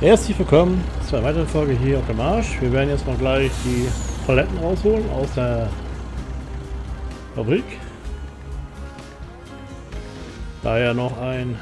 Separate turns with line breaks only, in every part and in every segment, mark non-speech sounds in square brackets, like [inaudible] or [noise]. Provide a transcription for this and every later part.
Herzlich willkommen zu einer weiteren Folge hier auf dem Marsch. Wir werden jetzt mal gleich die Paletten rausholen aus der Fabrik. Da ja noch ein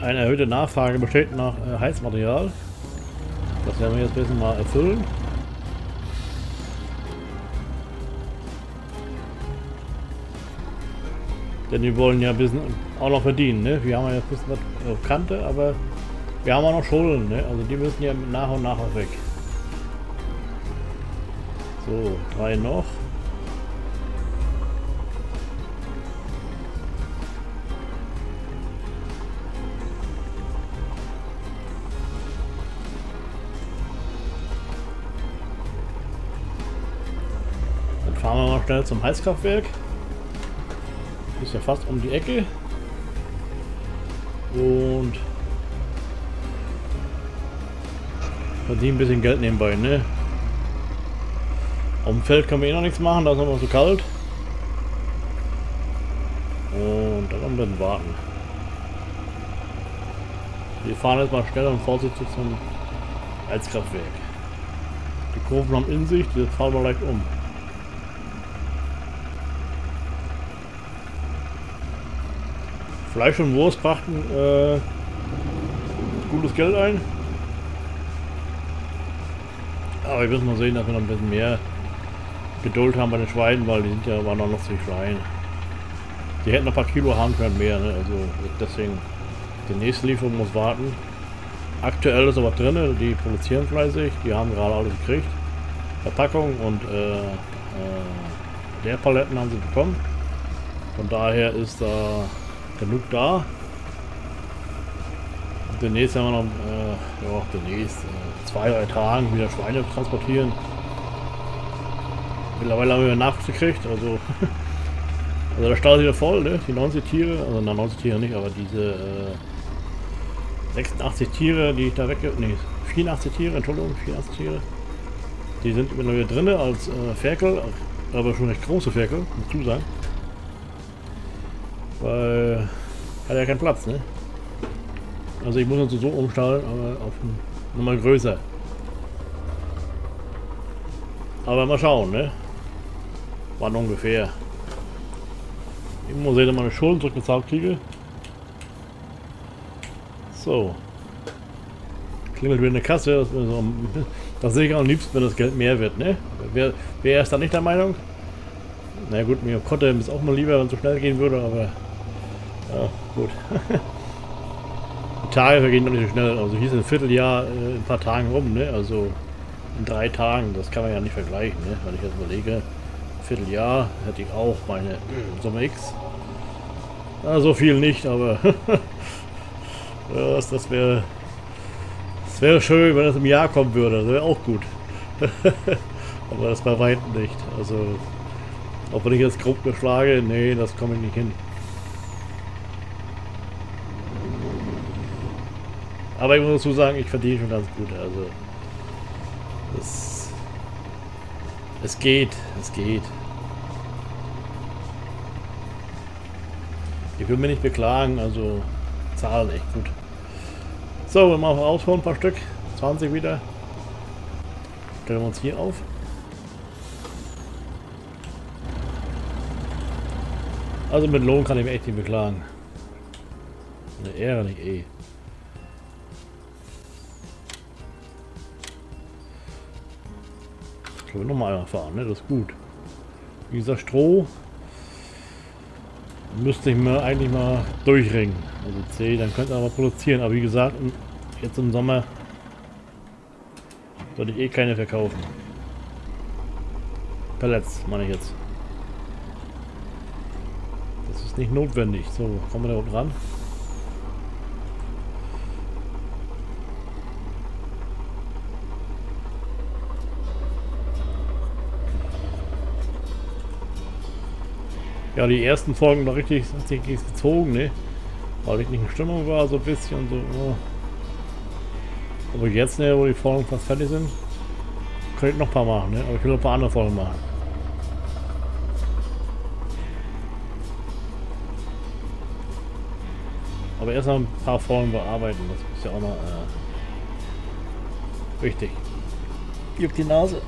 eine erhöhte Nachfrage besteht nach äh, Heizmaterial. Das werden wir jetzt ein bisschen mal erfüllen. Denn wir wollen ja ein bisschen auch noch verdienen. Ne? Wir haben ja ein bisschen was auf Kante, aber wir haben auch noch Schulden. Ne? Also die müssen ja nach und nach auch weg. So, drei noch. Dann fahren wir mal schnell zum Heizkraftwerk. Ist ja fast um die Ecke. Und verdienen ein bisschen Geld nebenbei, ne? Auf dem Feld können wir eh noch nichts machen, da ist noch so kalt. Und dann am wir warten. Wir fahren jetzt mal schnell und vorsichtig zum Heizkraftwerk. Die Kurven haben in sich, die fahren wir leicht um. Fleisch und Wurst brachten äh, gutes Geld ein. Aber wir müssen mal sehen, dass wir noch ein bisschen mehr Geduld haben bei den Schweinen, weil die sind ja waren noch noch zu klein. Die hätten noch ein paar Kilo haben können mehr, ne? also deswegen die nächste Lieferung muss warten. Aktuell ist aber drin, die produzieren fleißig, die haben gerade alles gekriegt. Verpackung und äh, äh, Leerpaletten haben sie bekommen. Von daher ist da genug da. Und demnächst haben wir noch, äh, ja, demnächst äh, zwei, drei Tagen wieder Schweine transportieren. Mittlerweile haben wir Nachwuchs gekriegt, also, [laughs] also der Stall ist wieder voll, ne? die 90 Tiere, also na 90 Tiere nicht, aber diese äh, 86 Tiere, die ich da weg, nee, 84 Tiere, Entschuldigung, 84 Tiere, die sind mittlerweile drin als äh, Ferkel, aber schon recht große Ferkel, muss zu sein. Weil hat ja keinen Platz, ne? Also ich muss uns so umstellen, aber auf nochmal größer. Aber mal schauen, ne? Wann ungefähr. Ich muss sehen, dass meine Schulden zurückgezahlt kriege. So. Klingelt wieder eine Kasse. Das, so, das sehe ich am liebsten, wenn das Geld mehr wird, ne? Wer, wer ist da nicht der Meinung? Na gut, mir konnte es auch mal lieber, wenn es so schnell gehen würde, aber ja, gut. [laughs] Die Tage vergehen noch nicht so schnell. Also hier ist ein Vierteljahr äh, ein paar Tagen rum, ne? Also in drei Tagen, das kann man ja nicht vergleichen, ne? Wenn ich jetzt überlege, ein Vierteljahr hätte ich auch meine [clears throat] äh, Sommer X. Ja, so viel nicht, aber [laughs] das, das wäre das wäre schön, wenn das im Jahr kommen würde. Das wäre auch gut. [laughs] aber das bei weitem nicht. Also auch wenn ich jetzt grob beschlage, nee, das komme ich nicht hin. Aber ich muss dazu sagen, ich verdiene schon ganz gut. Also es, es geht, es geht. Ich will mir nicht beklagen, also zahlen echt gut. So, wir machen ausholen ein paar Stück. 20 wieder. Stellen wir uns hier auf. Also mit Lohn kann ich mich echt nicht beklagen. Eine Ehre, nicht eh. Können wir nochmal fahren, ne? Das ist gut. Gesagt, Stroh müsste ich mir eigentlich mal durchringen. Also C, dann könnte er aber produzieren. Aber wie gesagt, jetzt im Sommer sollte ich eh keine verkaufen. Pellets, meine ich jetzt. Das ist nicht notwendig. So, kommen wir da unten ran. ja, die ersten Folgen noch richtig, richtig gezogen, ne? Weil ich nicht in Stimmung war, so ein bisschen so. Aber jetzt, ne, wo die Folgen fast fertig sind, könnte ich noch ein paar machen, ne? Aber ich will noch ein paar andere Folgen machen. Aber erst mal ein paar Folgen bearbeiten, das ist ja auch noch äh, wichtig. Juckt die Nase.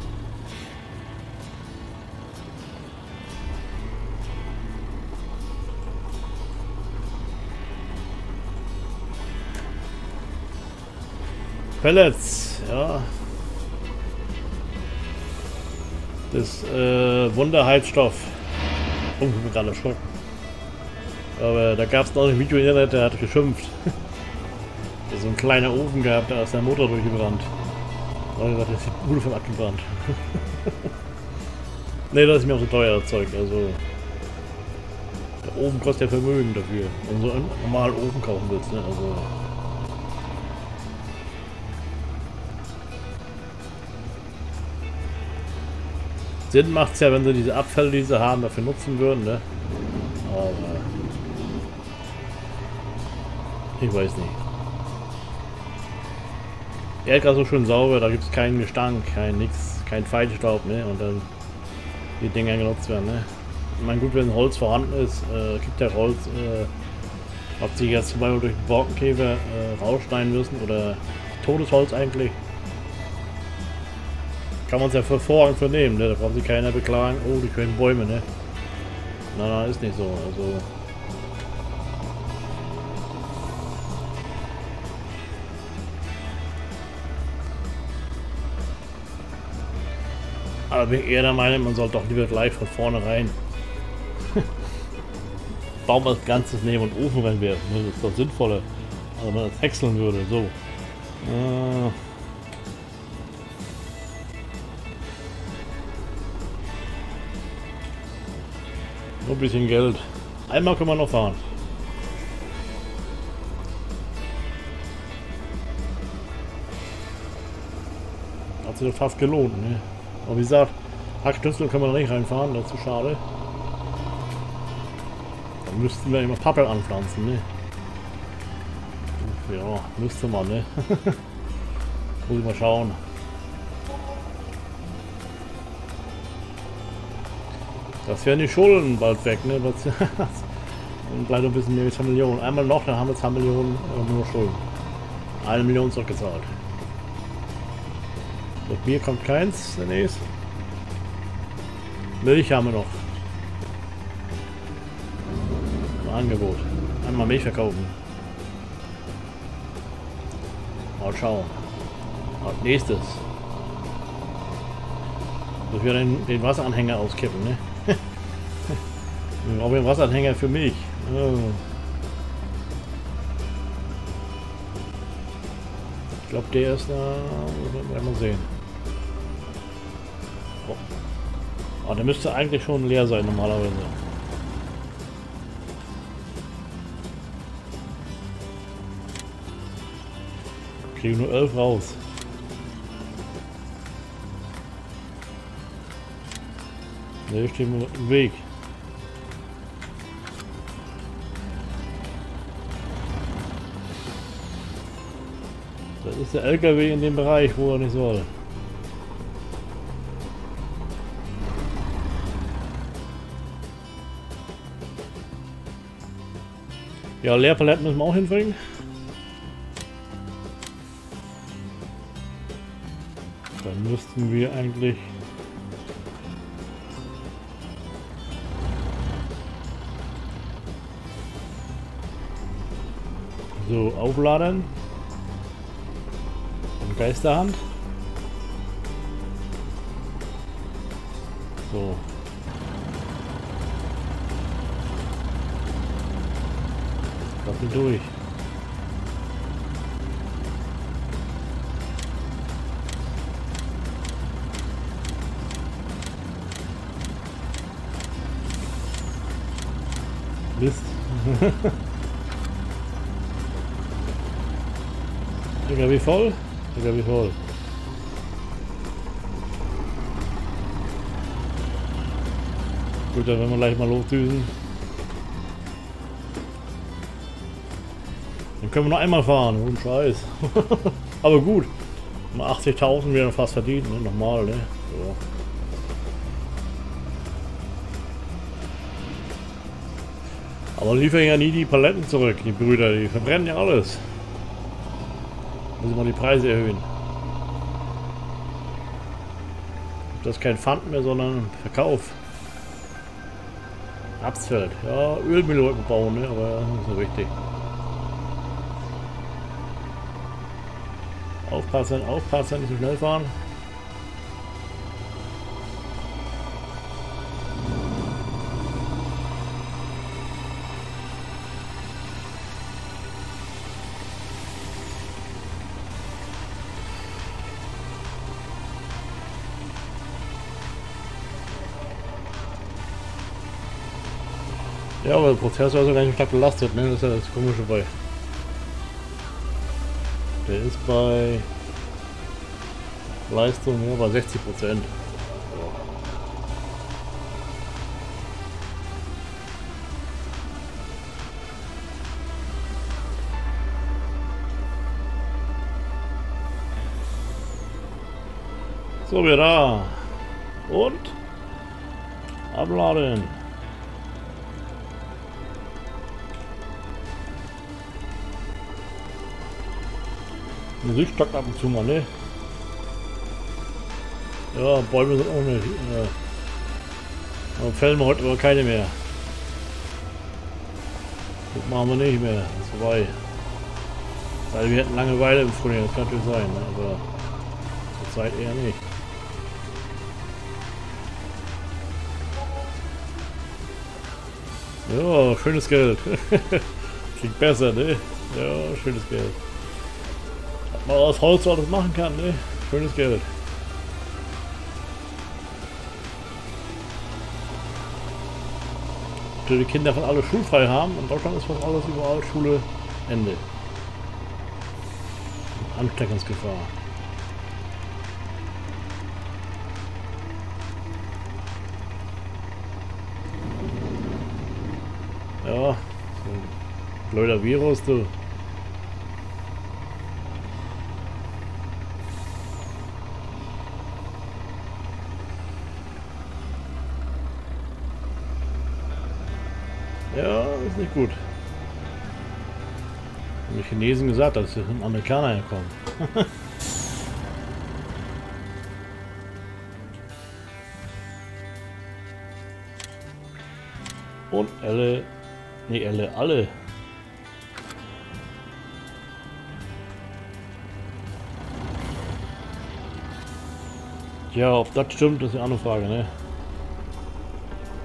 Pellets, ja. Das äh, Wunderheizstoff. Oh, ich bin gerade erschrocken. Aber da gab es noch ein Video im Internet, der hat geschimpft. [laughs] so ein kleiner Ofen gehabt, da ist der Motor durchgebrannt. Hat gesagt, das ist die Bude vom abgebrannt. [laughs] ne, das ist mir auch so teuer Zeug. Also der Ofen kostet ja Vermögen dafür. Wenn du so einen normalen Ofen kaufen willst, ne? Also Sinn macht es ja, wenn sie diese Abfälle, die sie haben, dafür nutzen würden, ne? Aber ich weiß nicht. Erdgas so schön sauber, da gibt es keinen Gestank, kein nix, kein Feinstaub, ne? Und dann die Dinger genutzt werden, ne? Ich meine, gut, wenn Holz vorhanden ist, äh, gibt ja Holz, äh, ob sie jetzt zum Beispiel durch den Borkenkäfer äh, rausschneiden müssen oder Todesholz eigentlich, kann man es ja hervorragend vernehmen, ne? Da braucht sich keiner beklagen, oh, die können Bäume, ne? Nein, nein, ist nicht so. Also. Aber bin eher der Meinung, man soll doch lieber gleich von vornherein [laughs] Baum als Ganzes nehmen und Ofen reinwerfen. Ne? Das ist doch sinnvoller, als wenn man das häckseln würde. So. Äh. Nur ein bisschen Geld. Einmal können wir noch fahren. Hat sich fast gelohnt, ne? Aber wie gesagt, Hackschnitzel können wir noch nicht reinfahren, das ist zu schade. Dann müssten wir immer Pappel anpflanzen, ne? Ja, müsste man, ne? [laughs] Muss ich mal schauen. Das wären die Schulden bald weg, ne? Das, [laughs] und bleibt ein bisschen mehr wie 2 Millionen. Einmal noch, dann haben wir 2 Millionen äh, nur Schulden. Eine Million zurückgezahlt. Mit Bier kommt keins demnächst. Milch haben wir noch. Ein Angebot. Einmal Milch verkaufen. Mal schauen. Als nächstes. Dass wir den, den Wasseranhänger auskippen, ne? Brauchen wir einen Wasseranhänger für mich. Oh. Ich glaube, der ist da. Werden wir mal sehen. Oh. oh, der müsste eigentlich schon leer sein normalerweise. Kriege nur elf raus. Ne, stehen wir im Weg. Ist der LKW in dem Bereich, wo er nicht soll. Ja, Leerpaletten müssen wir auch hinbringen. Dann müssten wir eigentlich so aufladen. Geisterhand. So. Lass durch. Mist. [laughs] wie voll? Sogar wie voll. Gut, dann werden wir gleich mal losdüsen. Dann können wir noch einmal fahren, ohne Scheiß. [laughs] Aber gut. 80.000 wären fast verdient, ne? Normal, ne? So. Aber liefern ja nie die Paletten zurück, die Brüder. Die verbrennen ja alles. Müssen wir die Preise erhöhen. Das ist kein Pfand mehr, sondern Verkauf. Absfeld. Ja, Ölmühle bauen, ne? aber nicht so wichtig. Aufpassen, aufpassen, nicht so schnell fahren. Ja, aber der Prozessor ist ja gar nicht stark belastet, ne? Das ist ja das Komische bei. Der ist bei Leistung ja, bei 60 Prozent. So, wir da. Und abladen. Musik stockt ab und zu mal, ne? Ja, Bäume sind auch nicht. Ja. fällen wir heute aber keine mehr. Das machen wir nicht mehr. Das ist vorbei. Weil wir hätten Langeweile im Frühling, das kann natürlich sein, ne? aber zur Zeit eher nicht. Ja, schönes Geld. [laughs] Klingt besser, ne? Ja, schönes Geld. Man aus Holz alles machen kann, ne? Schönes Geld. die Kinder von alle schulfrei haben. In Deutschland ist fast alles überall Schule Ende. Ansteckungsgefahr. Ja, so ein blöder Virus, du. Ist nicht gut. Haben die Chinesen gesagt, dass ein Amerikaner herkommt. [laughs] Und alle, nee, alle, alle. Ja, ob das stimmt, ist eine andere Frage, ne?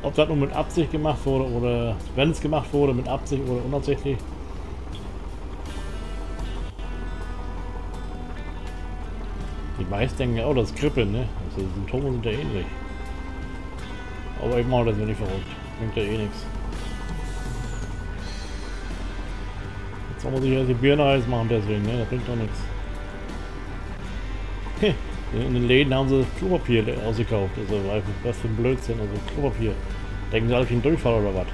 Ob das nun mit Absicht gemacht wurde oder wenn es gemacht wurde, mit Absicht oder unabsichtlich. Die meisten denken ja, oh, das ist Grippe, ne? Also die Symptome sind ja ähnlich. Aber ich mache das ja nicht verrückt. Bringt ja eh nichts. Jetzt muss ich erst die Birne heiß machen deswegen, ne? Das bringt doch nichts. In den Läden haben sie Klopapier ausgekauft. Also was für ein Blödsinn, also Klopapier. Denken sie ich einen Durchfall oder was?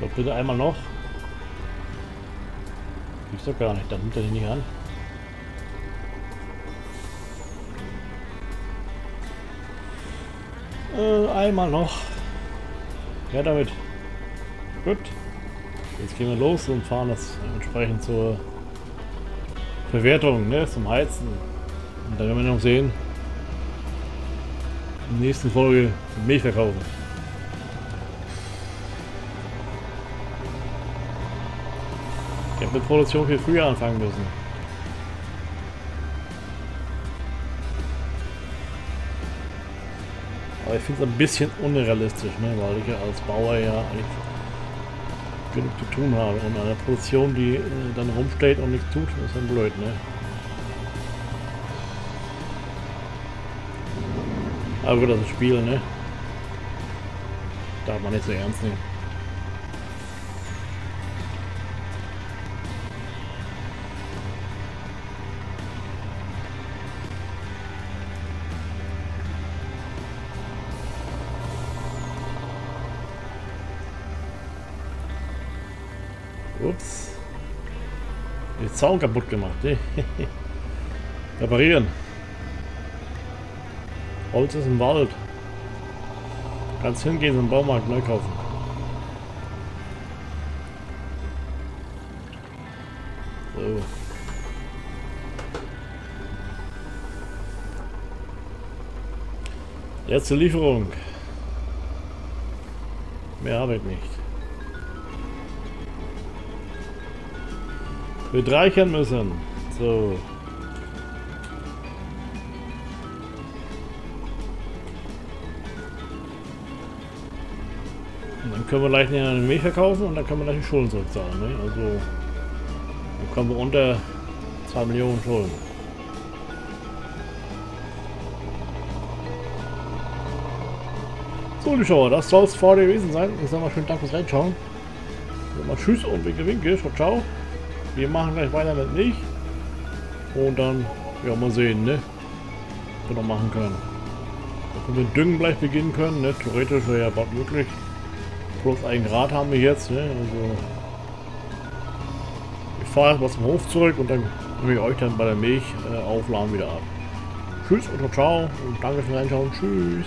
So, bitte einmal noch. Gibt's doch gar nicht, dann nimmt er den nicht an. Äh, einmal noch. Ja, damit. Gut. Jetzt gehen wir los und fahren das entsprechend zur Verwertung, ne, zum Heizen. Und dann werden wir noch sehen, in der nächsten Folge Milch verkaufen. Ich hätte mit Produktion viel früher anfangen müssen. Aber ich finde es ein bisschen unrealistisch, ne? weil ich ja als Bauer ja eigentlich genug zu tun habe. Und eine Produktion, die äh, dann rumsteht und nichts tut, ist dann blöd, ne? Aber gut, das ist ein Spiel, ne? Darf man nicht so ernst nehmen. Ups. Den Zaun kaputt gemacht. [laughs] Reparieren. Holz ist im Wald. Kannst hingehen zum Baumarkt neu kaufen. So. Letzte Lieferung. Mehr habe ich nicht. Wird reichern müssen. So. Und dann können wir gleich eine Milch verkaufen und dann können wir gleich die Schulden zurückzahlen. Ne? Also dann kommen wir unter 2 Millionen Schulden. So, die Schauer, das soll es vor dir gewesen sein. Ich sage mal schönen Dank fürs Reinschauen. Mal Tschüss und winke, winke. Ciao, ciao. Wir machen gleich weiter mit Milch. Und dann, ja, mal sehen, ne? Was wir noch machen können. Können wir Düngen gleich beginnen können, ne? Theoretisch wäre ja bald möglich. Plus 1 Grad haben wir jetzt, ne? Also. Ich fahre erstmal zum Hof zurück und dann nehme ich euch dann bei der Milch äh, aufladen wieder ab. Tschüss und ciao und danke fürs Reinschauen. Tschüss.